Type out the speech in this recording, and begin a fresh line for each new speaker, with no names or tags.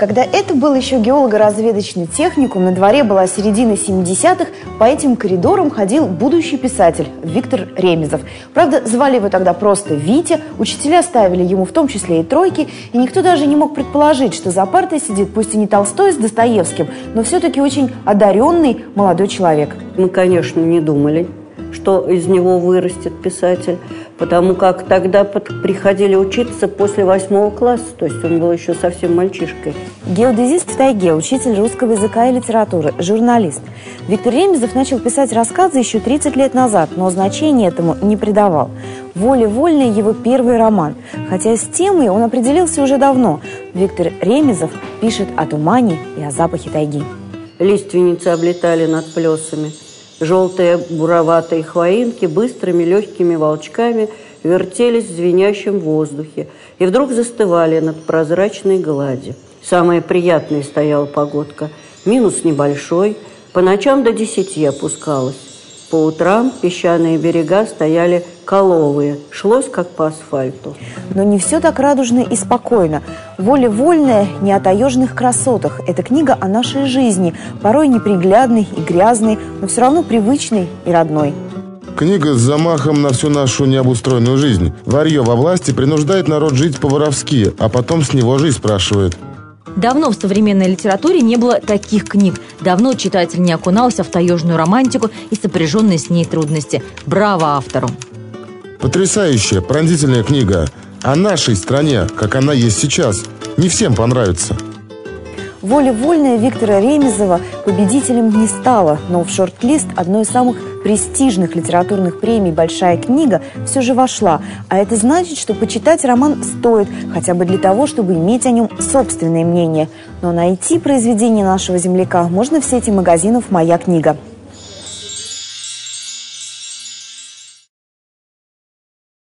Когда это был еще геолого-разведочный техникум, на дворе была середина 70-х, по этим коридорам ходил будущий писатель Виктор Ремезов. Правда, звали его тогда просто Витя, учителя ставили ему в том числе и тройки, и никто даже не мог предположить, что за партой сидит пусть и не Толстой с Достоевским, но все-таки очень одаренный молодой человек.
Мы, конечно, не думали, что из него вырастет писатель, потому как тогда приходили учиться после восьмого класса, то есть он был еще совсем мальчишкой.
Геодезист в тайге, учитель русского языка и литературы, журналист. Виктор Ремезов начал писать рассказы еще 30 лет назад, но значения этому не придавал. «Воля вольная» – его первый роман. Хотя с темой он определился уже давно. Виктор Ремезов пишет о тумане и о запахе тайги.
Лиственницы облетали над плесами – Желтые буроватые хвоинки быстрыми легкими волчками вертелись в звенящем воздухе и вдруг застывали над прозрачной гладью. Самая приятная стояла погодка. Минус небольшой, по ночам до десяти опускалась. По утрам песчаные берега стояли коловые, шлось как по асфальту.
Но не все так радужно и спокойно. «Воля вольная» не о таежных красотах. Это книга о нашей жизни, порой неприглядной и грязной, но все равно привычной и родной.
Книга с замахом на всю нашу необустроенную жизнь. Варье во власти принуждает народ жить по-воровски, а потом с него жизнь спрашивает –
Давно в современной литературе не было таких книг. Давно читатель не окунался в таежную романтику и сопряженные с ней трудности. Браво автору!
Потрясающая, пронзительная книга о нашей стране, как она есть сейчас. Не всем понравится.
«Воля вольная» Виктора Ремезова победителем не стала, но в шорт-лист одной из самых престижных литературных премий «Большая книга» все же вошла. А это значит, что почитать роман стоит, хотя бы для того, чтобы иметь о нем собственное мнение. Но найти произведение нашего земляка можно в сети магазинов «Моя книга».